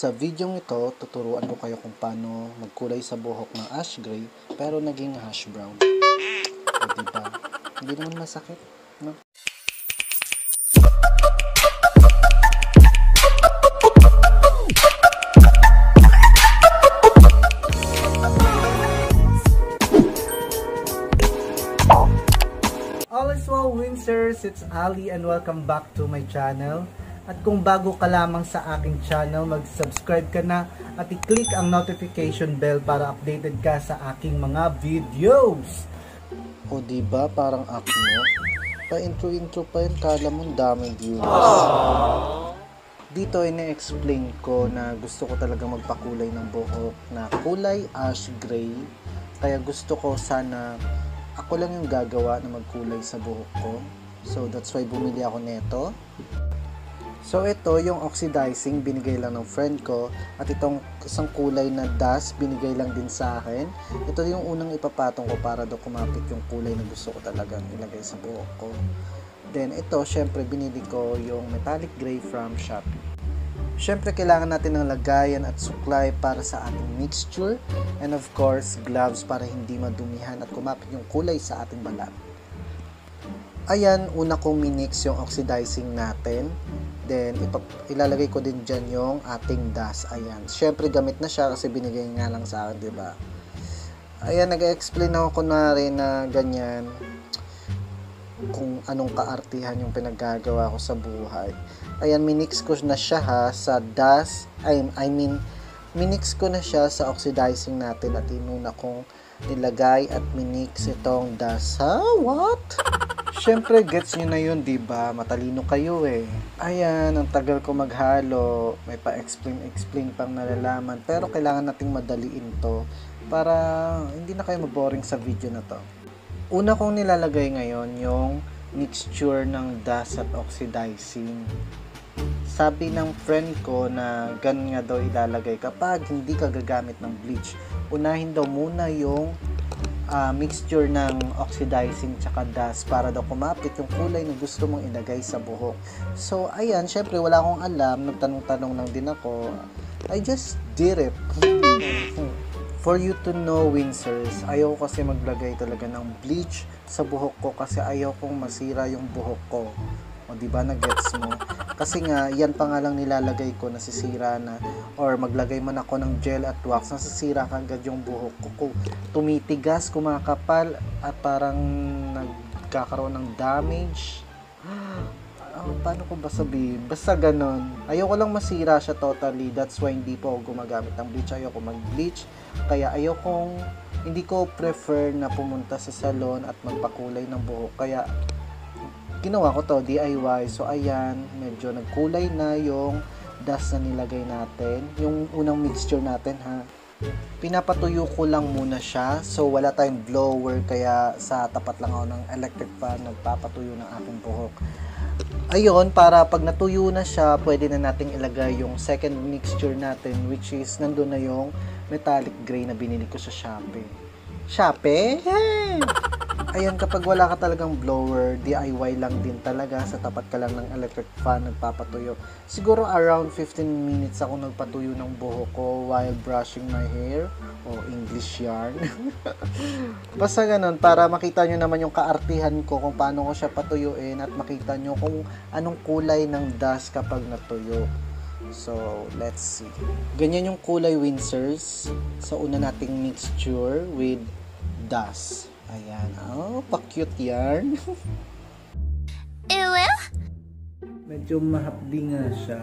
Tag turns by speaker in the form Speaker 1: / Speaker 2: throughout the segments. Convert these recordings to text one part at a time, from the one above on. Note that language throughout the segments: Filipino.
Speaker 1: Sa video ito, tuturuan ko kayo kung paano magkulay sa buhok ng ash gray pero naging hash brown. O diba? Hindi naman masakit, no? All is well, Wincers. It's Ali and welcome back to my channel. At kung bago ka lamang sa aking channel, mag-subscribe ka na at i-click ang notification bell para updated ka sa aking mga videos. O di ba parang acne? Pa-intro-intro pa yun, kala mo daming viewers. Dito ine-explain ko na gusto ko talaga magpakulay ng buhok na kulay ash gray. Kaya gusto ko sana ako lang yung gagawa na magkulay sa buhok ko. So that's why bumili ako nito. So ito yung oxidizing binigay lang ng friend ko at itong isang kulay na dust binigay lang din sa akin. Ito yung unang ipapatong ko para do kumapit yung kulay na gusto ko talagang ilagay sa buhok ko. Then ito syempre binili ko yung metallic gray from Shopee. Syempre, kailangan natin ng lagayan at suklay para sa ating mixture. And of course, gloves para hindi madumihan at kumapit yung kulay sa ating balat. Ayan, una kong minix yung oxidizing natin. Then, ipap- ilalagay ko din dyan yung ating dust. Ayan. Syempre, gamit na siya kasi binigay nga lang sa akin, ba? Ayan, nag-explain ako rin na ganyan kung anong kaartihan yung pinaggagawa ko sa buhay. Ayan, minix ko na siya ha sa dust. I, I mean, minix ko na siya sa oxidizing natin at inuna kong nilagay at minix itong dust. Ha? What? Siyempre, gets nyo na yun, di ba? Matalino kayo eh. Ayan, ang tagal ko maghalo. May pa-explain-explain pang nalalaman. Pero kailangan nating madaliin to para hindi na kayo maboring sa video na to. Una kong nilalagay ngayon yung mixture ng dust at oxidizing. Sabi ng friend ko na ganun nga daw ilalagay kapag hindi ka gagamit ng bleach. Unahin daw muna yung ah, mixture ng oxidizing tsaka dust para daw kumapit yung kulay na gusto mong ilagay sa buhok. So, ayan, syempre wala akong alam, nagtanong-tanong lang din ako. I just did it. For you to know, Wincers, ayaw kasi maglagay talaga ng bleach sa buhok ko kasi ayaw kong masira yung buhok ko. O di ba na-gets mo? Kasi nga, yan pa nga lang nilalagay ko, nasisira na. Or maglagay man ako ng gel at wax, nasisira kagad yung buhok ko. Tumitigas, kumakapal, at parang nagkakaroon ng damage. Ah, paano ko ba sabihin? Basta ganon. Ayoko lang masira siya totally. That's why hindi po ako gumagamit ng bleach. Ayoko mag-bleach. Kaya ayokong, hindi ko prefer na pumunta sa salon at magpakulay ng buhok. Kaya ginawa ko to DIY. So ayan, medyo nagkulay na yung dust na nilagay natin. Yung unang mixture natin ha. Pinapatuyo ko lang muna siya. So wala tayong blower kaya sa tapat lang ako ng electric fan nagpapatuyo ng aking buhok. Ayun, para pag natuyo na siya, pwede na nating ilagay yung second mixture natin which is nandun na yung metallic gray na binili ko sa Shopee. Shopee? Hey! Ayan, kapag wala ka talagang blower, DIY lang din talaga. Sa tapat ka lang ng electric fan, nagpapatuyo. Siguro around 15 minutes ako nagpatuyo ng buhok ko while brushing my hair. O English yarn. Basta ganun, para makita nyo naman yung kaartihan ko kung paano ko siya patuyuin at makita nyo kung anong kulay ng dust kapag natuyo. So, let's see. Ganyan yung kulay Windsors sa una nating mixture with dust. Ayan. Oh, pa-cute yarn.
Speaker 2: Ew,
Speaker 1: Medyo mahapdi nga siya.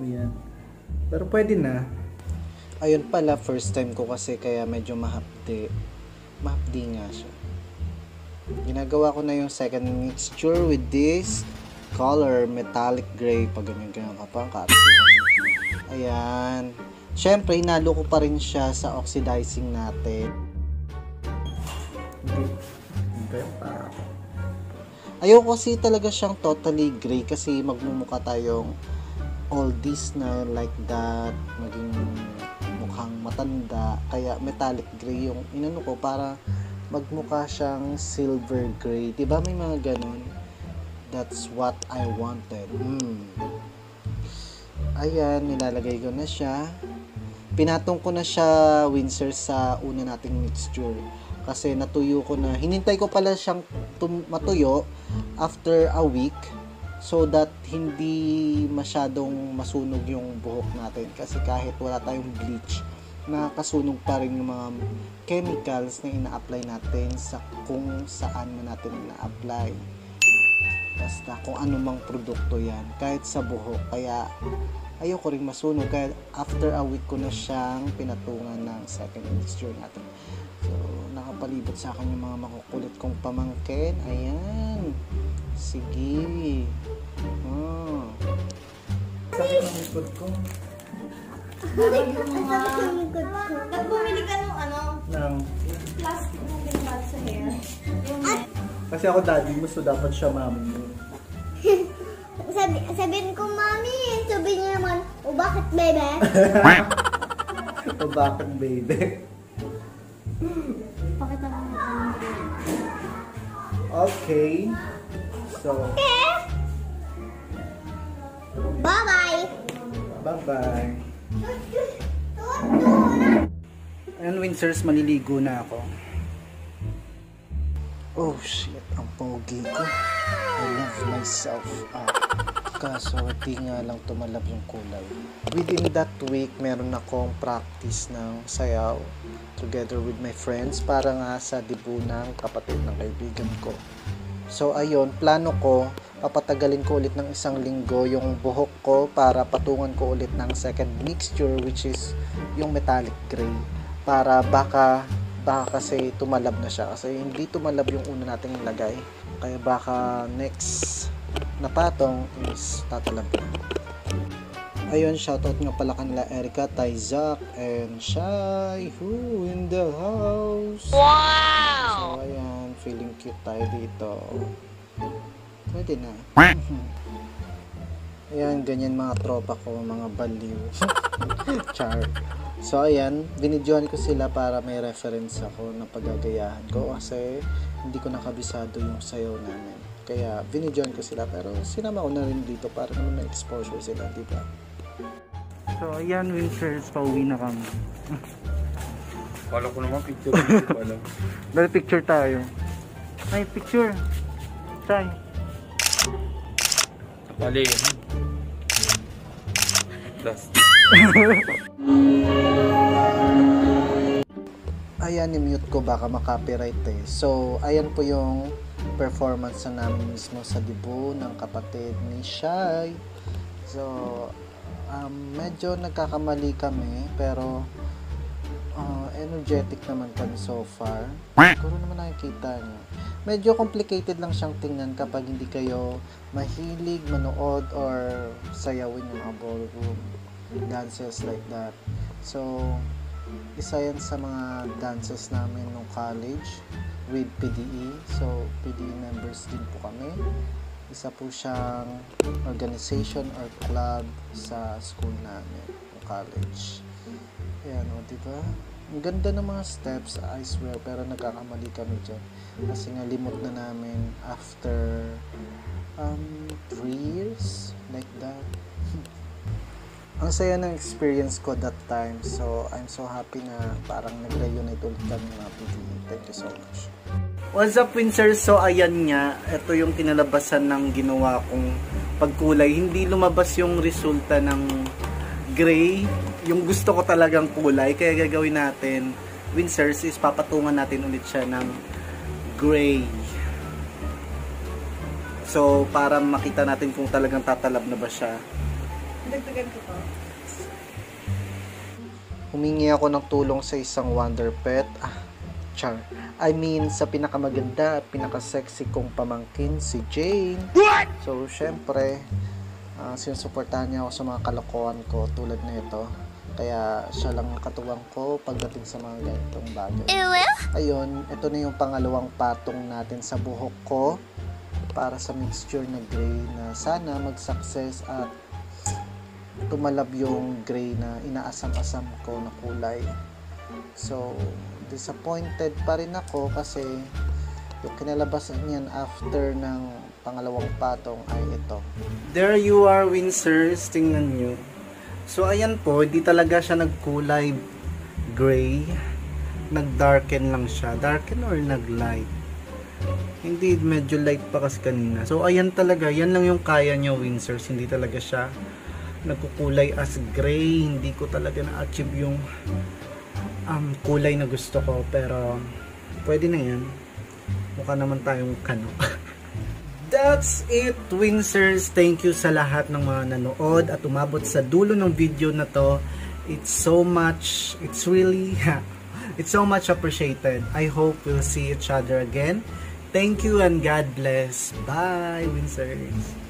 Speaker 1: Ayan. Pero pwede na. Ayun pala, first time ko kasi kaya medyo mahapdi. Mahapdi nga siya. Ginagawa ko na yung second mixture with this color, metallic gray. Pag ganyan-ganyan ka pa. Ayan. Siyempre, hinalo ko pa rin siya sa oxidizing natin. Ayoko kasi talaga siyang totally gray kasi magmumukha tayong oldies na like that, maging mukhang matanda. Kaya metallic gray yung inano ko para magmukha siyang silver gray. 'Di ba may mga ganun? That's what I wanted. Hmm. ayan, nilalagay ko na siya. Pinatong ko na siya, Windsor, sa una nating mixture. Kasi natuyo ko na, hinintay ko pala siyang tum- matuyo after a week so that hindi masyadong masunog yung buhok natin. Kasi kahit wala tayong bleach, nakakasunog pa rin yung mga chemicals na ina-apply natin sa kung saan man natin ina-apply. Basta kung ano mang produkto yan, kahit sa buhok. Kaya ayoko rin masunog. Kaya after a week ko na siyang pinatungan ng second mixture natin. So, nakapalibot sa akin yung mga makukulit kong pamangkin. Ayan. Sige. Oh. Sakit ng likod ko.
Speaker 2: Pag bumili ka nung ano,
Speaker 1: Nang,
Speaker 2: plastic na binabag sa hair,
Speaker 1: kasi ako daddy mo, so dapat siya mami mo.
Speaker 3: Sabi, sabihin ko, Mami, sabihin niya naman, o bakit, bebe?
Speaker 1: o bakit baby? Okay. So,
Speaker 3: Bye-bye!
Speaker 1: bye-bye. Ayan, Windsors, maliligo na ako. Oh, shit. Ang pogi ko. I love myself. Ah, kaso, di nga lang tumalab yung kulay. Within that week, meron akong practice ng sayaw together with my friends para nga sa dibu ng kapatid ng kaibigan ko. So, ayun, plano ko, papatagalin ko ulit ng isang linggo yung buhok ko para patungan ko ulit ng second mixture which is yung metallic gray para baka baka kasi tumalab na siya kasi hindi tumalab yung una nating nilagay kaya baka next na patong is tatalab na ayun shoutout nga pala kanila Erica, Tyzak and Shai who in the house? Wow! So ayan feeling cute tayo dito. Pwede na. Ayan ganyan mga tropa ko mga baliw. Char. So ayan, binidyohan ko sila para may reference ako na pagagayahan ko kasi hindi ko nakabisado yung sayaw namin. Kaya binidyohan ko sila pero sinama ko na rin dito para naman may exposure sila, di ba? So ayan, Winters, pauwi na kami.
Speaker 4: Kala ko naman picture ko pala.
Speaker 1: Dahil picture tayo. Ay, picture. Chay.
Speaker 4: Mali yun.
Speaker 1: Ayan, i-mute ko baka makopyright eh. So, ayan po yung performance na namin mismo sa dibu ng kapatid ni Shai. So, um, medyo nagkakamali kami pero uh, energetic naman kami so far. Siguro naman nakikita nyo. Medyo complicated lang siyang tingnan kapag hindi kayo mahilig manood or sayawin yung mga ballroom dances like that. So, isa yan sa mga dances namin nung college with PDE. So, PDE members din po kami. Isa po siyang organization or club sa school namin, nung college. Ayan o, diba? Ang ganda ng mga steps, I swear, pero nagkakamali kami dyan. Kasi nga limot na namin after um, three years, like that. ang saya ng experience ko that time. So, I'm so happy na parang nag-reunite ulit kami mga PDE. Thank you so much. What's up, Winsers? So, ayan nga. Ito yung kinalabasan ng ginawa kong pagkulay. Hindi lumabas yung resulta ng gray. Yung gusto ko talagang kulay. Kaya gagawin natin, Winsers, is papatungan natin ulit siya ng gray. So, para makita natin kung talagang tatalab na ba siya.
Speaker 2: Dagdagan ko to.
Speaker 1: Humingi ako ng tulong sa isang Wonder Pet. Ah, char. I mean, sa pinakamaganda at pinaka-sexy kong pamangkin, si Jane. So, syempre, uh, sinusuportahan niya ako sa mga kalokohan ko tulad nito. Kaya siya lang ang katuwang ko pagdating sa mga ganitong bagay. Ayun, ito na yung pangalawang patong natin sa buhok ko para sa mixture na gray na sana mag-success at tumalab yung gray na inaasam-asam ko na kulay. So, disappointed pa rin ako kasi yung kinalabasan niyan after ng pangalawang patong ay ito. There you are, Winsers. Tingnan nyo. So ayan po, hindi talaga siya nagkulay gray. Nag-darken lang siya. Darken or nag-light? Hindi, medyo light pa kasi kanina. So ayan talaga, yan lang yung kaya niya Windsors. Hindi talaga siya nagkukulay as gray. Hindi ko talaga na-achieve yung um, kulay na gusto ko. Pero pwede na yan. Mukha naman tayong kanok. That's it, Winsers. Thank you sa lahat ng mga nanood at umabot sa dulo ng video na to. It's so much, it's really, it's so much appreciated. I hope we'll see each other again. Thank you and God bless. Bye, Winsers.